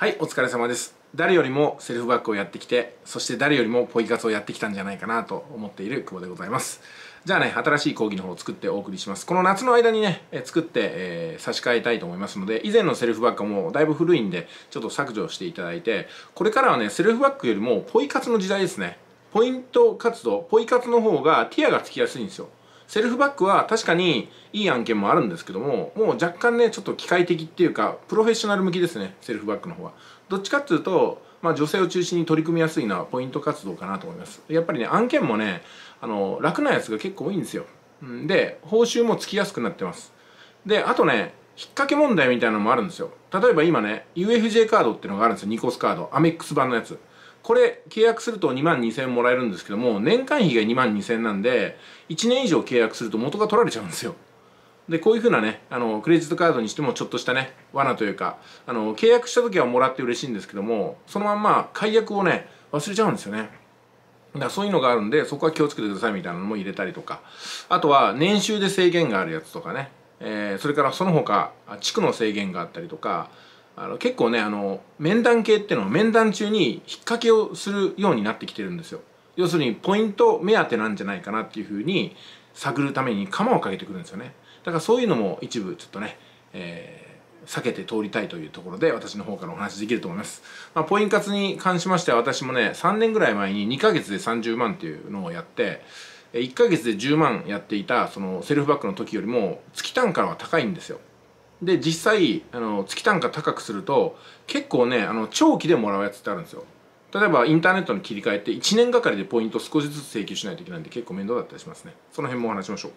はいお疲れ様です。誰よりもセルフバックをやってきてそして誰よりもポイ活をやってきたんじゃないかなと思っている久保でございます。じゃあね新しい講義の方を作ってお送りします。この夏の間にね作って、えー、差し替えたいと思いますので以前のセルフバックもだいぶ古いんでちょっと削除していただいてこれからはねセルフバックよりもポイ活の時代ですね。ポイント活動ポイ活の方がティアがつきやすいんですよ。セルフバックは確かにいい案件もあるんですけどももう若干ねちょっと機械的っていうかプロフェッショナル向きですねセルフバックの方は。どっちかっていうと、まあ、女性を中心に取り組みやすいのはポイント活動かなと思います。やっぱりね案件もねあの楽なやつが結構多いんですよ。で報酬もつきやすくなってます。であとね引っ掛け問題みたいなのもあるんですよ。例えば今ね UFJ カードっていうのがあるんですよ。ニコスカード。アメックス版のやつ。これ契約すると2万2000円もらえるんですけども年間費が2万2000円なんで1年以上契約すると元が取られちゃうんですよ。でこういうふうなねあのクレジットカードにしてもちょっとしたね罠というかあの契約した時はもらって嬉しいんですけどもそのまんま解約をね忘れちゃうんですよね。だからそういうのがあるんでそこは気をつけてくださいみたいなのも入れたりとか。あとは年収で制限があるやつとかね、えー、それからその他地区の制限があったりとかあの結構ねあの面談系っていうのは面談中に引っ掛けをするようになってきてるんですよ。要するにポイント目当てなんじゃないかなっていうふうに探るために鎌をかけてくるんですよね。だからそういうのも一部ちょっとね、えー、避けて通りたいというところで私の方からお話できると思います、まあ、ポイン活に関しましては私もね3年ぐらい前に2ヶ月で30万っていうのをやって1ヶ月で10万やっていたそのセルフバックの時よりも月単価は高いんですよ。で実際あの月単価高くすると結構ねあの長期でもらうやつってあるんですよ。例えばインターネットの切り替えって1年がかりでポイント少しずつ請求しないといけないんで結構面倒だったりしますね。その辺もお話しましょう。